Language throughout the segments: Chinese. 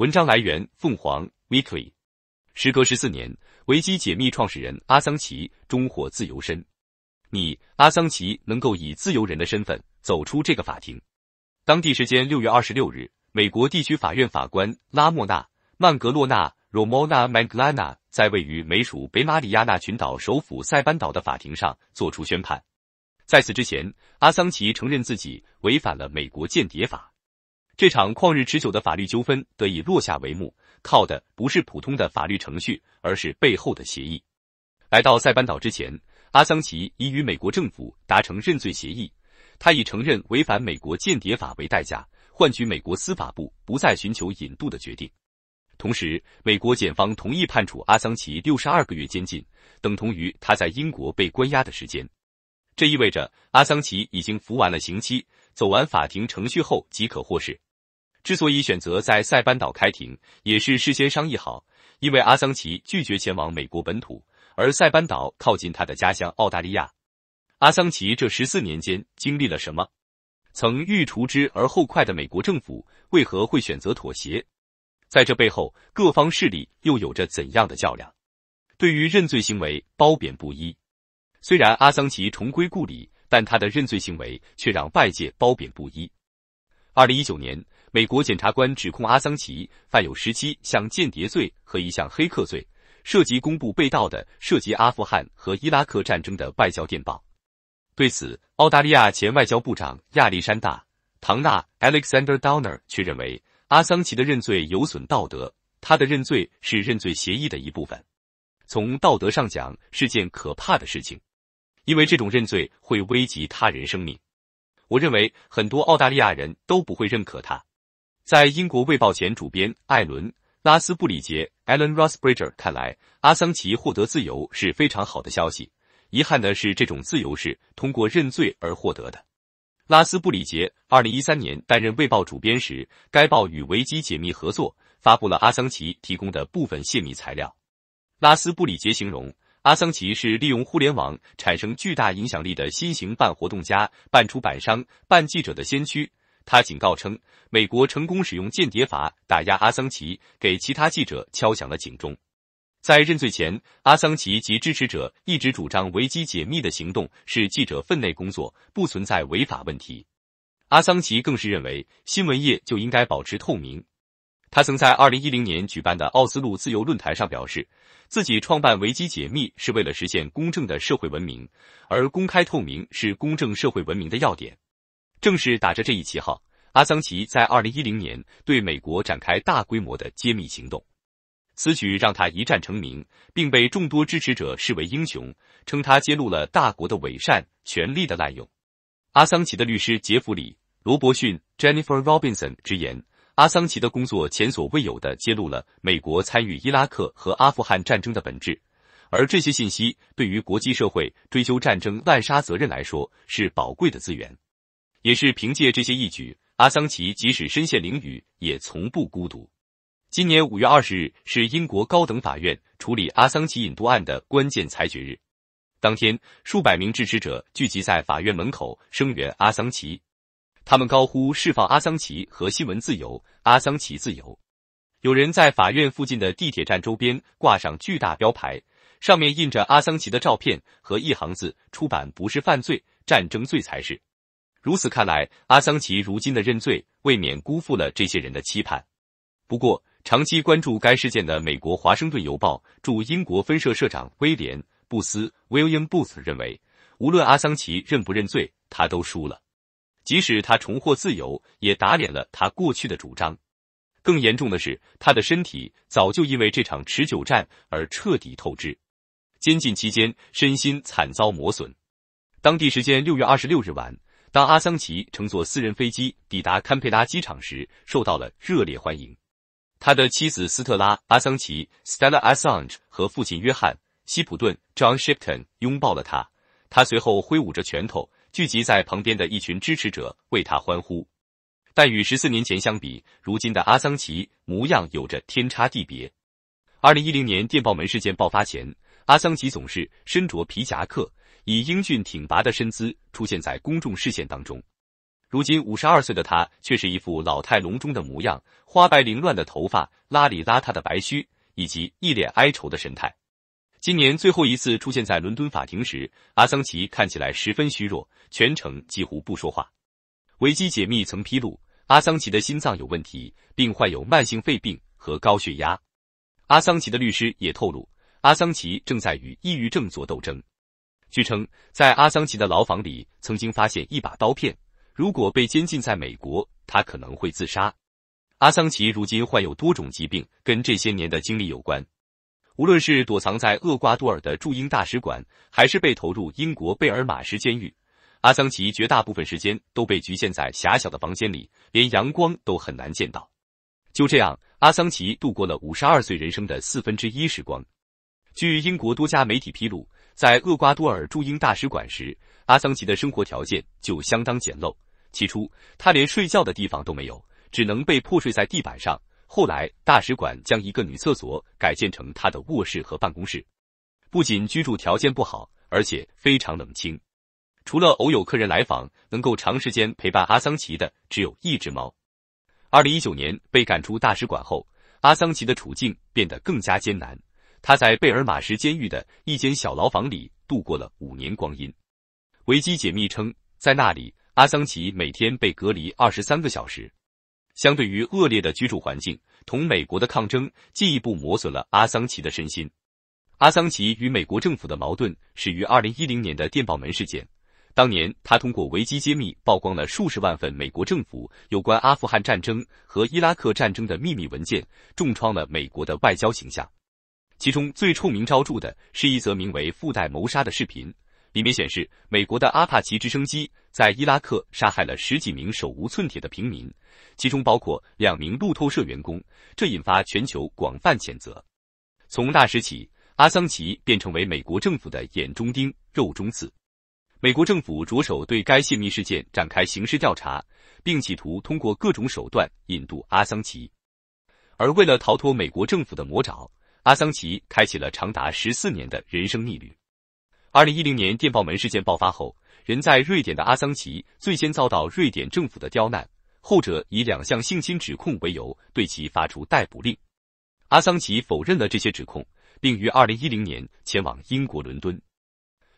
文章来源：凤凰 Weekly。时隔十四年，维基解密创始人阿桑奇终获自由身。你，阿桑奇能够以自由人的身份走出这个法庭。当地时间六月二十六日，美国地区法院法官拉莫纳·曼格洛纳 （Romona Manglana） 在位于美属北马里亚纳群岛首府塞班岛的法庭上作出宣判。在此之前，阿桑奇承认自己违反了美国间谍法。这场旷日持久的法律纠纷得以落下帷幕，靠的不是普通的法律程序，而是背后的协议。来到塞班岛之前，阿桑奇已与美国政府达成认罪协议，他以承认违反美国间谍法为代价，换取美国司法部不再寻求引渡的决定。同时，美国检方同意判处阿桑奇六十二个月监禁，等同于他在英国被关押的时间。这意味着阿桑奇已经服完了刑期，走完法庭程序后即可获释。之所以选择在塞班岛开庭，也是事先商议好，因为阿桑奇拒绝前往美国本土，而塞班岛靠近他的家乡澳大利亚。阿桑奇这十四年间经历了什么？曾欲除之而后快的美国政府为何会选择妥协？在这背后，各方势力又有着怎样的较量？对于认罪行为褒贬不一。虽然阿桑奇重归故里，但他的认罪行为却让外界褒贬不一。二零一九年，美国检察官指控阿桑奇犯有十七项间谍罪和一项黑客罪，涉及公布被盗的涉及阿富汗和伊拉克战争的外交电报。对此，澳大利亚前外交部长亚历山大·唐纳 （Alexander Downer） 却认为，阿桑奇的认罪有损道德，他的认罪是认罪协议的一部分，从道德上讲是件可怕的事情，因为这种认罪会危及他人生命。我认为很多澳大利亚人都不会认可他。在英国《卫报》前主编艾伦·拉斯布里杰 （Alan Rusbridger） 看来，阿桑奇获得自由是非常好的消息。遗憾的是，这种自由是通过认罪而获得的。拉斯布里杰二零一三年担任《卫报》主编时，该报与维基解密合作，发布了阿桑奇提供的部分泄密材料。拉斯布里杰形容。阿桑奇是利用互联网产生巨大影响力的新型半活动家、半出版商、半记者的先驱。他警告称，美国成功使用间谍法打压阿桑奇，给其他记者敲响了警钟。在认罪前，阿桑奇及支持者一直主张维基解密的行动是记者分内工作，不存在违法问题。阿桑奇更是认为，新闻业就应该保持透明。他曾在二零一零年举办的奥斯陆自由论坛上表示，自己创办维基解密是为了实现公正的社会文明，而公开透明是公正社会文明的要点。正是打着这一旗号，阿桑奇在二零一零年对美国展开大规模的揭秘行动。此举让他一战成名，并被众多支持者视为英雄，称他揭露了大国的伪善、权力的滥用。阿桑奇的律师杰弗里·罗伯逊 （Jennifer Robinson） 直言。阿桑奇的工作前所未有的揭露了美国参与伊拉克和阿富汗战争的本质，而这些信息对于国际社会追究战争滥杀责任来说是宝贵的资源。也是凭借这些义举，阿桑奇即使身陷囹圄，也从不孤独。今年五月二十日是英国高等法院处理阿桑奇引渡案的关键裁决日，当天数百名支持者聚集在法院门口声援阿桑奇。他们高呼“释放阿桑奇和新闻自由，阿桑奇自由”。有人在法院附近的地铁站周边挂上巨大标牌，上面印着阿桑奇的照片和一行字：“出版不是犯罪，战争罪才是。”如此看来，阿桑奇如今的认罪未免辜负了这些人的期盼。不过，长期关注该事件的美国《华盛顿邮报》驻英国分社社长威廉·布斯 （William Booth） 认为，无论阿桑奇认不认罪，他都输了。即使他重获自由，也打脸了他过去的主张。更严重的是，他的身体早就因为这场持久战而彻底透支，监禁期间身心惨遭磨损。当地时间六月二十六日晚，当阿桑奇乘坐私人飞机抵达堪培拉机场时，受到了热烈欢迎。他的妻子斯特拉·阿桑奇 （Stella Assange） 和父亲约翰·希普顿 （John Shipton） 拥抱了他。他随后挥舞着拳头。聚集在旁边的一群支持者为他欢呼，但与十四年前相比，如今的阿桑奇模样有着天差地别。二零一零年电报门事件爆发前，阿桑奇总是身着皮夹克，以英俊挺拔的身姿出现在公众视线当中。如今五十二岁的他，却是一副老态龙钟的模样，花白凌乱的头发，邋里邋遢的白须，以及一脸哀愁的神态。今年最后一次出现在伦敦法庭时，阿桑奇看起来十分虚弱，全程几乎不说话。维基解密曾披露，阿桑奇的心脏有问题，并患有慢性肺病和高血压。阿桑奇的律师也透露，阿桑奇正在与抑郁症做斗争。据称，在阿桑奇的牢房里曾经发现一把刀片，如果被监禁在美国，他可能会自杀。阿桑奇如今患有多种疾病，跟这些年的经历有关。无论是躲藏在厄瓜多尔的驻英大使馆，还是被投入英国贝尔马什监狱。阿桑奇绝大部分时间都被局限在狭小的房间里，连阳光都很难见到。就这样，阿桑奇度过了五十二岁人生的四分之一时光。据英国多家媒体披露，在厄瓜多尔驻英大使馆时，阿桑奇的生活条件就相当简陋。起初，他连睡觉的地方都没有，只能被迫睡在地板上。后来，大使馆将一个女厕所改建成他的卧室和办公室。不仅居住条件不好，而且非常冷清。除了偶有客人来访，能够长时间陪伴阿桑奇的只有一只猫。二零一九年被赶出大使馆后，阿桑奇的处境变得更加艰难。他在贝尔马什监狱的一间小牢房里度过了五年光阴。维基解密称，在那里，阿桑奇每天被隔离二十三个小时。相对于恶劣的居住环境，同美国的抗争进一步磨损了阿桑奇的身心。阿桑奇与美国政府的矛盾始于二零一零年的电报门事件。当年，他通过维基揭秘曝光了数十万份美国政府有关阿富汗战争和伊拉克战争的秘密文件，重创了美国的外交形象。其中最臭名昭著的是一则名为“附带谋杀”的视频，里面显示美国的阿帕奇直升机在伊拉克杀害了十几名手无寸铁的平民，其中包括两名路透社员工，这引发全球广泛谴责。从那时起，阿桑奇便成为美国政府的眼中钉、肉中刺。美国政府着手对该泄密事件展开刑事调查，并企图通过各种手段引渡阿桑奇。而为了逃脱美国政府的魔爪，阿桑奇开启了长达十四年的人生逆旅。二零一零年电报门事件爆发后，人在瑞典的阿桑奇最先遭到瑞典政府的刁难，后者以两项性侵指控为由对其发出逮捕令。阿桑奇否认了这些指控，并于二零一零年前往英国伦敦。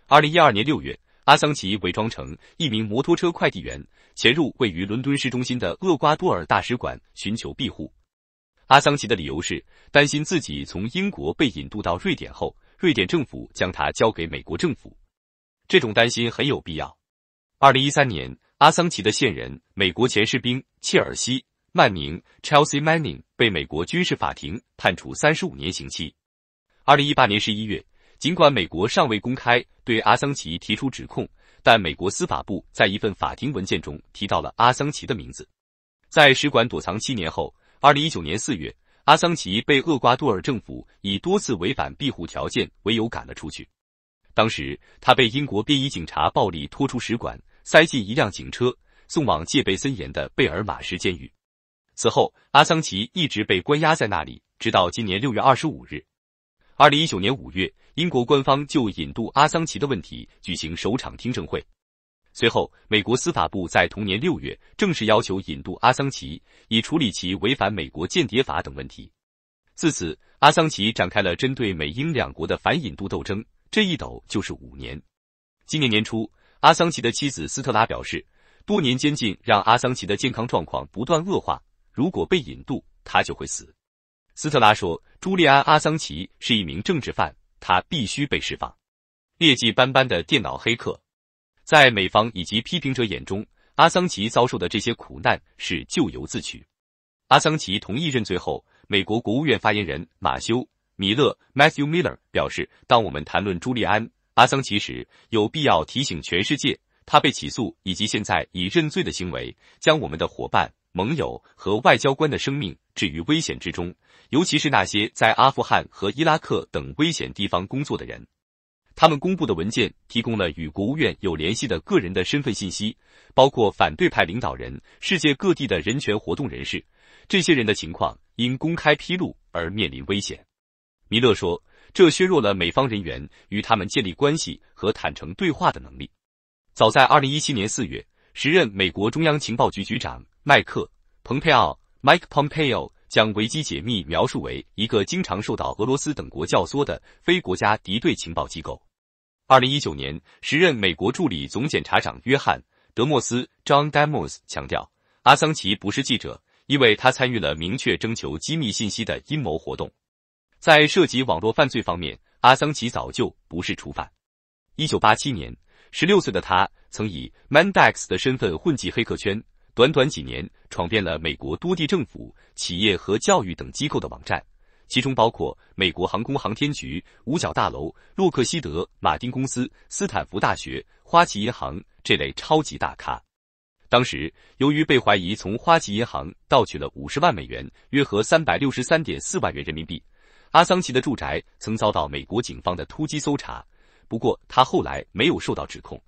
二零一二年六月。阿桑奇伪装成一名摩托车快递员，潜入位于伦敦市中心的厄瓜多尔大使馆寻求庇护。阿桑奇的理由是担心自己从英国被引渡到瑞典后，瑞典政府将他交给美国政府。这种担心很有必要。二零一三年，阿桑奇的线人美国前士兵切尔西·曼宁 （Chelsea Manning） 被美国军事法庭判处三十五年刑期。二零一八年十一月。尽管美国尚未公开对阿桑奇提出指控，但美国司法部在一份法庭文件中提到了阿桑奇的名字。在使馆躲藏七年后，二零一九年四月，阿桑奇被厄瓜多尔政府以多次违反庇护条件为由赶了出去。当时，他被英国便衣警察暴力拖出使馆，塞进一辆警车，送往戒备森严的贝尔马什监狱。此后，阿桑奇一直被关押在那里，直到今年六月二十五日。二零一九年五月，英国官方就引渡阿桑奇的问题举行首场听证会。随后，美国司法部在同年六月正式要求引渡阿桑奇，以处理其违反美国间谍法等问题。自此，阿桑奇展开了针对美英两国的反引渡斗争，这一斗就是五年。今年年初，阿桑奇的妻子斯特拉表示，多年监禁让阿桑奇的健康状况不断恶化，如果被引渡，他就会死。斯特拉说：“朱利安·阿桑奇是一名政治犯，他必须被释放。”劣迹斑斑的电脑黑客，在美方以及批评者眼中，阿桑奇遭受的这些苦难是咎由自取。阿桑奇同意认罪后，美国国务院发言人马修·米勒 （Matthew Miller） 表示：“当我们谈论朱利安·阿桑奇时，有必要提醒全世界，他被起诉以及现在已认罪的行为，将我们的伙伴。”盟友和外交官的生命置于危险之中，尤其是那些在阿富汗和伊拉克等危险地方工作的人。他们公布的文件提供了与国务院有联系的个人的身份信息，包括反对派领导人、世界各地的人权活动人士。这些人的情况因公开披露而面临危险。米勒说，这削弱了美方人员与他们建立关系和坦诚对话的能力。早在二零一七年四月。时任美国中央情报局局长麦克·蓬佩奥 （Mike Pompeo） 将维基解密描述为一个经常受到俄罗斯等国教唆的非国家敌对情报机构。二零一九年，时任美国助理总检察长约翰·德莫斯 （John Demos） 强调，阿桑奇不是记者，因为他参与了明确征求机密信息的阴谋活动。在涉及网络犯罪方面，阿桑奇早就不是初犯。一九八七年，十六岁的他曾以 Mandex 的身份混迹黑客圈，短短几年闯遍了美国多地政府、企业和教育等机构的网站。其中包括美国航空航天局、五角大楼、洛克希德马丁公司、斯坦福大学、花旗银行这类超级大咖。当时，由于被怀疑从花旗银行盗取了五十万美元（约合三百六十三点四万元人民币），阿桑奇的住宅曾遭到美国警方的突击搜查。不过，他后来没有受到指控。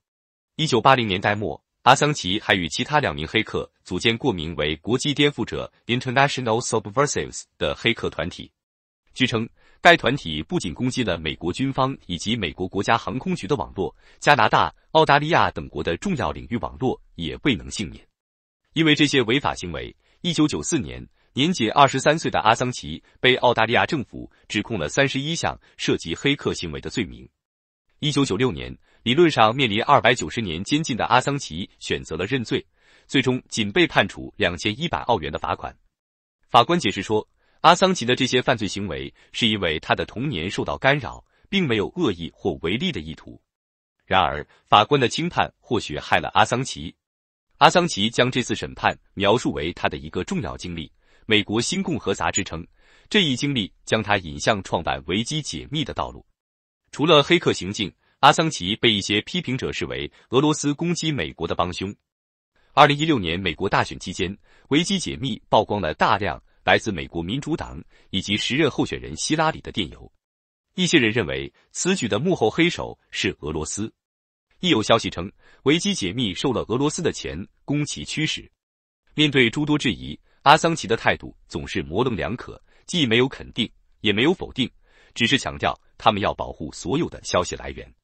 一九八零年代末，阿桑奇还与其他两名黑客组建过名为“国际颠覆者 ”（International Subversives） 的黑客团体。据称，该团体不仅攻击了美国军方以及美国国家航空局的网络，加拿大、澳大利亚等国的重要领域网络也未能幸免。因为这些违法行为，一九九四年，年仅二十三岁的阿桑奇被澳大利亚政府指控了三十一项涉及黑客行为的罪名。一九九六年，理论上面临二百九十年监禁的阿桑奇选择了认罪，最终仅被判处两千一百澳元的罚款。法官解释说。阿桑奇的这些犯罪行为是因为他的童年受到干扰，并没有恶意或违例的意图。然而，法官的轻判或许害了阿桑奇。阿桑奇将这次审判描述为他的一个重要经历。美国新共和杂志称，这一经历将他引向创办维基解密的道路。除了黑客行径，阿桑奇被一些批评者视为俄罗斯攻击美国的帮凶。二零一六年美国大选期间，维基解密曝光了大量。来自美国民主党以及时任候选人希拉里的电邮，一些人认为此举的幕后黑手是俄罗斯。亦有消息称，维基解密收了俄罗斯的钱供其驱使。面对诸多质疑，阿桑奇的态度总是模棱两可，既没有肯定，也没有否定，只是强调他们要保护所有的消息来源。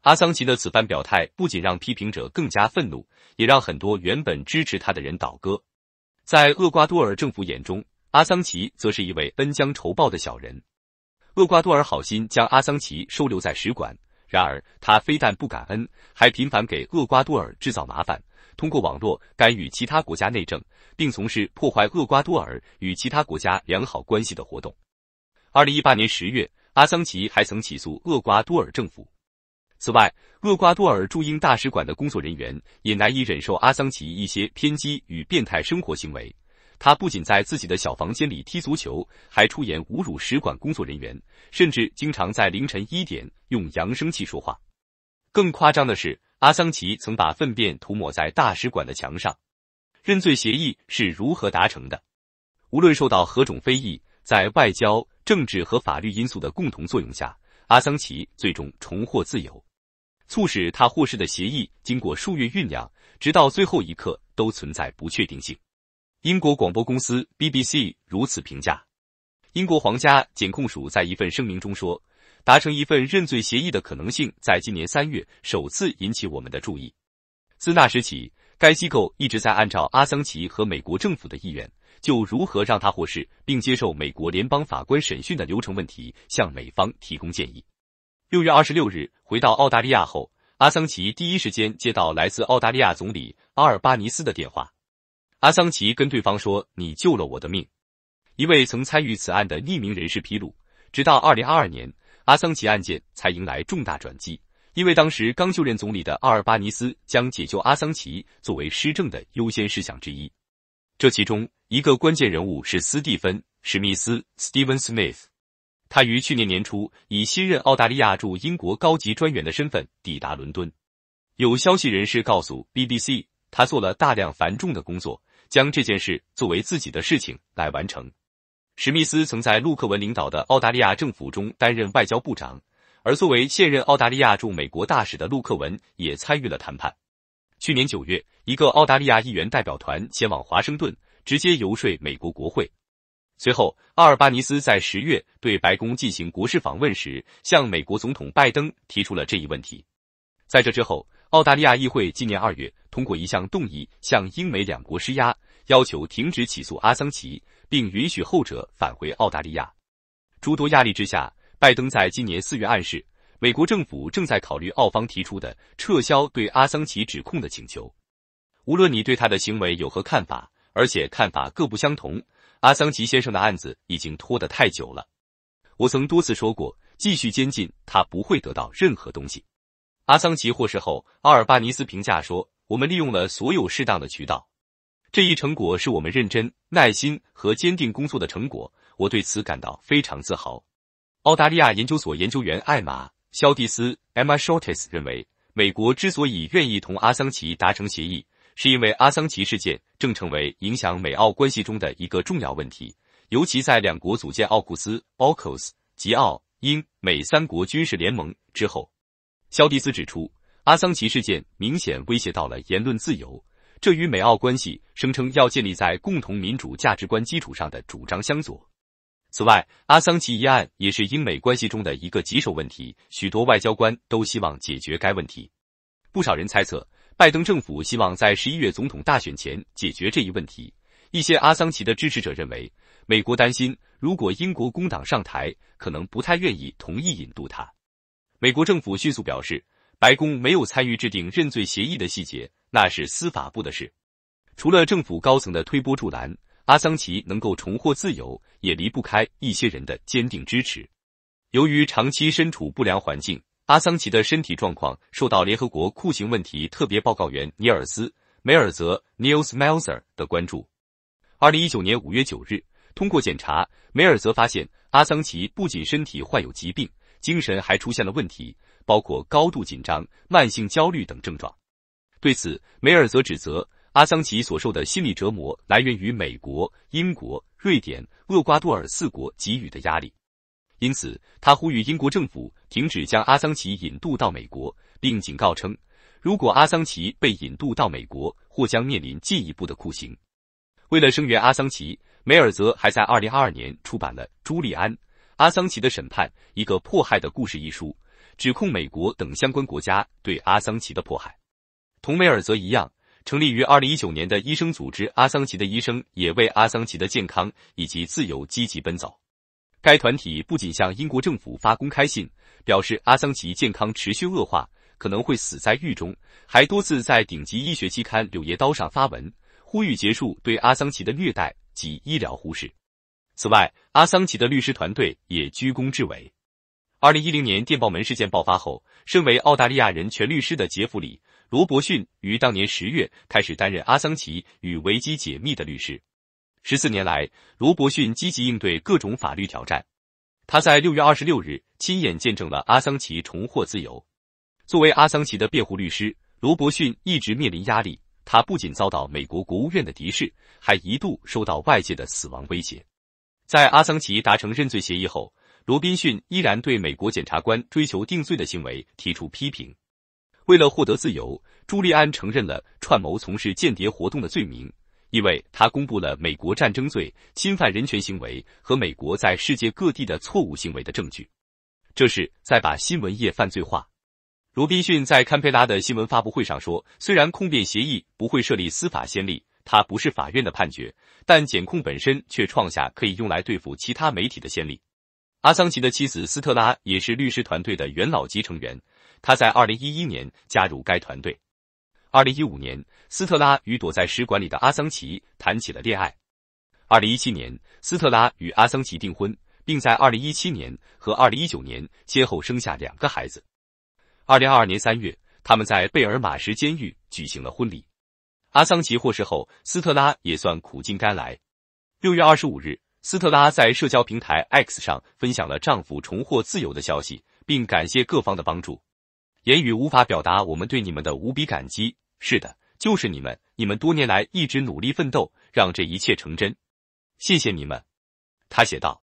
阿桑奇的此番表态不仅让批评者更加愤怒，也让很多原本支持他的人倒戈。在厄瓜多尔政府眼中，阿桑奇则是一位恩将仇报的小人。厄瓜多尔好心将阿桑奇收留在使馆，然而他非但不感恩，还频繁给厄瓜多尔制造麻烦，通过网络干预其他国家内政，并从事破坏厄瓜多尔与其他国家良好关系的活动。二零一八年十月，阿桑奇还曾起诉厄瓜多尔政府。此外，厄瓜多尔驻英大使馆的工作人员也难以忍受阿桑奇一些偏激与变态生活行为。他不仅在自己的小房间里踢足球，还出言侮辱使馆工作人员，甚至经常在凌晨一点用扬声器说话。更夸张的是，阿桑奇曾把粪便涂抹在大使馆的墙上。认罪协议是如何达成的？无论受到何种非议，在外交、政治和法律因素的共同作用下，阿桑奇最终重获自由。促使他获释的协议经过数月酝酿，直到最后一刻都存在不确定性。英国广播公司 BBC 如此评价。英国皇家检控署在一份声明中说：“达成一份认罪协议的可能性在今年三月首次引起我们的注意。自那时起，该机构一直在按照阿桑奇和美国政府的意愿，就如何让他获释并接受美国联邦法官审讯的流程问题向美方提供建议。”六月二十六日回到澳大利亚后，阿桑奇第一时间接到来自澳大利亚总理阿尔巴尼斯的电话。阿桑奇跟对方说：“你救了我的命。”一位曾参与此案的匿名人士披露，直到二零二二年，阿桑奇案件才迎来重大转机，因为当时刚就任总理的阿尔巴尼斯将解救阿桑奇作为施政的优先事项之一。这其中一个关键人物是斯蒂芬·史密斯 （Steven Smith），他于去年年初以新任澳大利亚驻英国高级专员的身份抵达伦敦。有消息人士告诉 BBC，他做了大量繁重的工作。将这件事作为自己的事情来完成。史密斯曾在陆克文领导的澳大利亚政府中担任外交部长，而作为现任澳大利亚驻美国大使的陆克文也参与了谈判。去年九月，一个澳大利亚议员代表团前往华盛顿，直接游说美国国会。随后，阿尔巴尼斯在十月对白宫进行国事访问时，向美国总统拜登提出了这一问题。在这之后，澳大利亚议会今年二月通过一项动议，向英美两国施压，要求停止起诉阿桑奇，并允许后者返回澳大利亚。诸多压力之下，拜登在今年四月暗示，美国政府正在考虑澳方提出的撤销对阿桑奇指控的请求。无论你对他的行为有何看法，而且看法各不相同，阿桑奇先生的案子已经拖得太久了。我曾多次说过，继续监禁他不会得到任何东西。阿桑奇获释后，阿尔巴尼斯评价说：“我们利用了所有适当的渠道，这一成果是我们认真、耐心和坚定工作的成果。我对此感到非常自豪。”澳大利亚研究所研究员艾玛·肖蒂斯 （Emma Shortis） 认为，美国之所以愿意同阿桑奇达成协议，是因为阿桑奇事件正成为影响美澳关系中的一个重要问题，尤其在两国组建奥库斯 （AUKUS） 及澳英美三国军事联盟之后。肖迪斯指出，阿桑奇事件明显威胁到了言论自由，这与美澳关系声称要建立在共同民主价值观基础上的主张相左。此外，阿桑奇一案也是英美关系中的一个棘手问题，许多外交官都希望解决该问题。不少人猜测，拜登政府希望在十一月总统大选前解决这一问题。一些阿桑奇的支持者认为，美国担心如果英国工党上台，可能不太愿意同意引渡他。美国政府迅速表示，白宫没有参与制定认罪协议的细节，那是司法部的事。除了政府高层的推波助澜，阿桑奇能够重获自由，也离不开一些人的坚定支持。由于长期身处不良环境，阿桑奇的身体状况受到联合国酷刑问题特别报告员尼尔斯·梅尔泽 （Nils Melzer） 的关注。二零一九年五月九日，通过检查，梅尔泽发现阿桑奇不仅身体患有疾病。精神还出现了问题，包括高度紧张、慢性焦虑等症状。对此，梅尔则指责阿桑奇所受的心理折磨来源于美国、英国、瑞典、厄瓜多尔四国给予的压力。因此，他呼吁英国政府停止将阿桑奇引渡到美国，并警告称，如果阿桑奇被引渡到美国，或将面临进一步的酷刑。为了声援阿桑奇，梅尔泽还在2022年出版了《朱利安》。阿桑奇的审判：一个迫害的故事一书，指控美国等相关国家对阿桑奇的迫害。同梅尔泽一样，成立于二零一九年的医生组织阿桑奇的医生也为阿桑奇的健康以及自由积极奔走。该团体不仅向英国政府发公开信，表示阿桑奇健康持续恶化，可能会死在狱中，还多次在顶级医学期刊《柳叶刀》上发文，呼吁结束对阿桑奇的虐待及医疗忽视。此外，阿桑奇的律师团队也居功至伟。二零一零年电报门事件爆发后，身为澳大利亚人权律师的杰弗里·罗伯逊于当年十月开始担任阿桑奇与维基解密的律师。十四年来，罗伯逊积极应对各种法律挑战。他在六月二十六日亲眼见证了阿桑奇重获自由。作为阿桑奇的辩护律师，罗伯逊一直面临压力。他不仅遭到美国国务院的敌视，还一度受到外界的死亡威胁。在阿桑奇达成认罪协议后，罗宾逊依然对美国检察官追求定罪的行为提出批评。为了获得自由，朱利安承认了串谋从事间谍活动的罪名，因为他公布了美国战争罪、侵犯人权行为和美国在世界各地的错误行为的证据。这是在把新闻业犯罪化。罗宾逊在堪培拉的新闻发布会上说：“虽然控辩协议不会设立司法先例。”它不是法院的判决，但检控本身却创下可以用来对付其他媒体的先例。阿桑奇的妻子斯特拉也是律师团队的元老级成员，他在二零一一年加入该团队。二零一五年，斯特拉与躲在使馆里的阿桑奇谈起了恋爱。二零一七年，斯特拉与阿桑奇订婚，并在二零一七年和二零一九年先后生下两个孩子。二零二二年三月，他们在贝尔马什监狱举行了婚礼。阿桑奇获释后，斯特拉也算苦尽甘来。六月二十五日，斯特拉在社交平台 X 上分享了丈夫重获自由的消息，并感谢各方的帮助。言语无法表达我们对你们的无比感激。是的，就是你们，你们多年来一直努力奋斗，让这一切成真。谢谢你们，他写道。